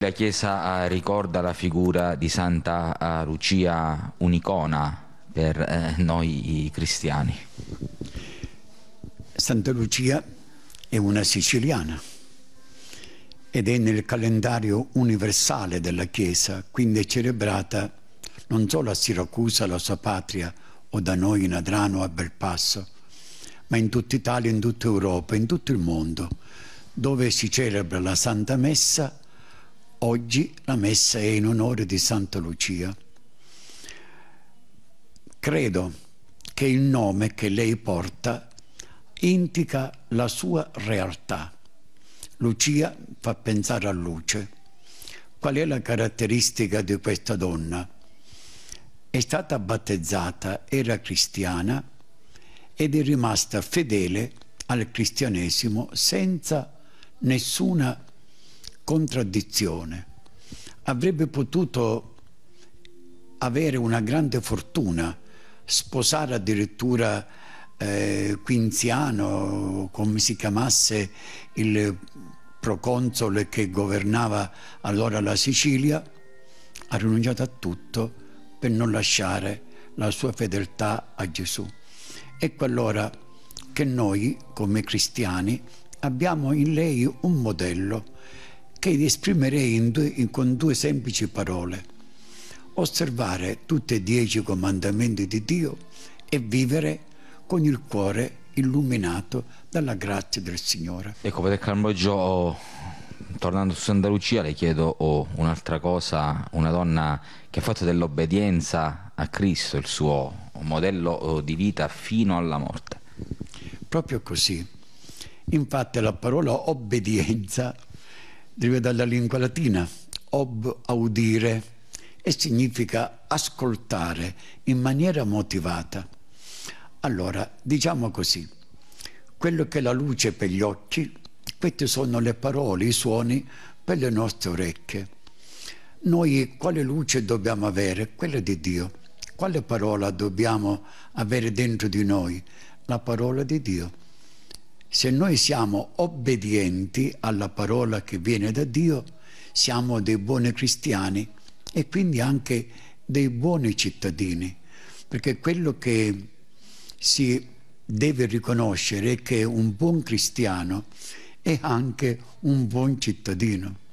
La Chiesa eh, ricorda la figura di Santa eh, Lucia, un'icona per eh, noi cristiani. Santa Lucia è una siciliana ed è nel calendario universale della Chiesa, quindi è celebrata non solo a Siracusa, la sua patria, o da noi in Adrano a Belpasso, ma in tutta Italia, in tutta Europa, in tutto il mondo, dove si celebra la Santa Messa Oggi la messa è in onore di Santa Lucia. Credo che il nome che lei porta indica la sua realtà. Lucia fa pensare a luce. Qual è la caratteristica di questa donna? È stata battezzata, era cristiana ed è rimasta fedele al cristianesimo senza nessuna contraddizione. Avrebbe potuto avere una grande fortuna, sposare addirittura eh, Quinziano, come si chiamasse il proconsole che governava allora la Sicilia, ha rinunciato a tutto per non lasciare la sua fedeltà a Gesù. Ecco allora che noi, come cristiani, abbiamo in lei un modello che esprimerei in due, in, con due semplici parole. Osservare tutti e dieci comandamenti di Dio e vivere con il cuore illuminato dalla grazia del Signore. Ecco, Padre Carmogio, tornando su Santa Lucia, le chiedo oh, un'altra cosa, una donna che ha fatto dell'obbedienza a Cristo il suo modello oh, di vita fino alla morte. Proprio così. Infatti la parola obbedienza deriva dalla lingua latina, ob audire, e significa ascoltare in maniera motivata. Allora, diciamo così, quello che è la luce per gli occhi, queste sono le parole, i suoni per le nostre orecchie. Noi quale luce dobbiamo avere? Quella di Dio. Quale parola dobbiamo avere dentro di noi? La parola di Dio. Se noi siamo obbedienti alla parola che viene da Dio, siamo dei buoni cristiani e quindi anche dei buoni cittadini, perché quello che si deve riconoscere è che un buon cristiano è anche un buon cittadino.